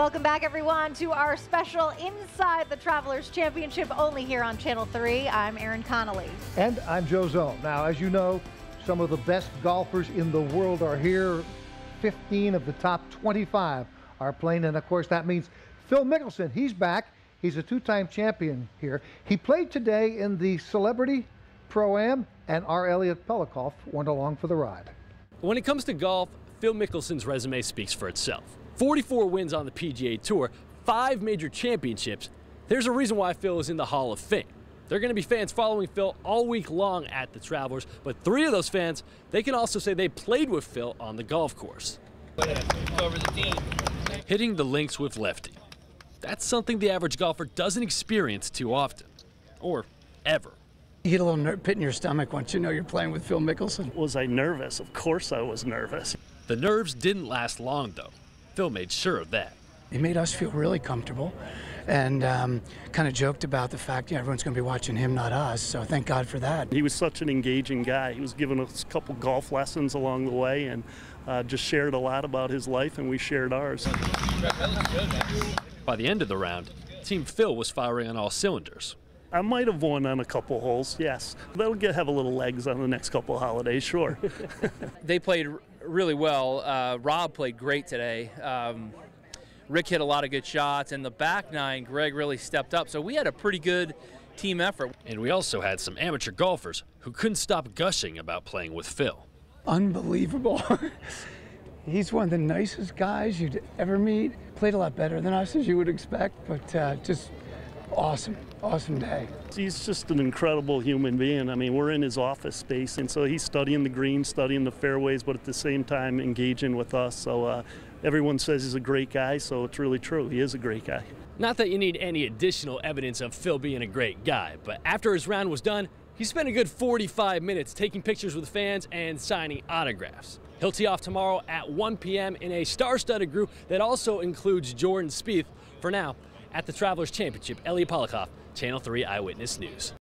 Welcome back, everyone, to our special Inside the Travelers Championship only here on Channel 3. I'm Erin Connolly. And I'm Joe Zone. Now, as you know, some of the best golfers in the world are here. 15 of the top 25 are playing, and of course, that means Phil Mickelson. He's back. He's a two time champion here. He played today in the Celebrity Pro Am, and R. Elliott Polakoff went along for the ride. When it comes to golf, Phil Mickelson's resume speaks for itself. 44 wins on the PGA Tour, five major championships. There's a reason why Phil is in the Hall of Fame. There are going to be fans following Phil all week long at the Travelers, but three of those fans, they can also say they played with Phil on the golf course. Hitting the links with lefty. That's something the average golfer doesn't experience too often, or ever. You get a little pit in your stomach once you know you're playing with Phil Mickelson. Was I nervous? Of course I was nervous. The nerves didn't last long, though. Phil made sure of that. He made us feel really comfortable and um, kind of joked about the fact, yeah, everyone's going to be watching him, not us. So thank God for that. He was such an engaging guy. He was giving us a couple golf lessons along the way and uh, just shared a lot about his life, and we shared ours. By the end of the round, Team Phil was firing on all cylinders. I might have won on a couple holes, yes. They'll get have a little legs on the next couple holidays, sure. they played really well. Uh, Rob played great today. Um, Rick hit a lot of good shots, and the back nine, Greg really stepped up. So we had a pretty good team effort. And we also had some amateur golfers who couldn't stop gushing about playing with Phil. Unbelievable. He's one of the nicest guys you'd ever meet. Played a lot better than us, as you would expect, but uh, just awesome, awesome day. He's just an incredible human being. I mean, we're in his office space, and so he's studying the greens, studying the fairways, but at the same time engaging with us. So uh, everyone says he's a great guy, so it's really true. He is a great guy. Not that you need any additional evidence of Phil being a great guy, but after his round was done, he spent a good 45 minutes taking pictures with fans and signing autographs. He'll tee off tomorrow at 1 p.m. in a star-studded group that also includes Jordan Spieth. For now, at the Travelers Championship, Elliott Polakoff, Channel 3 Eyewitness News.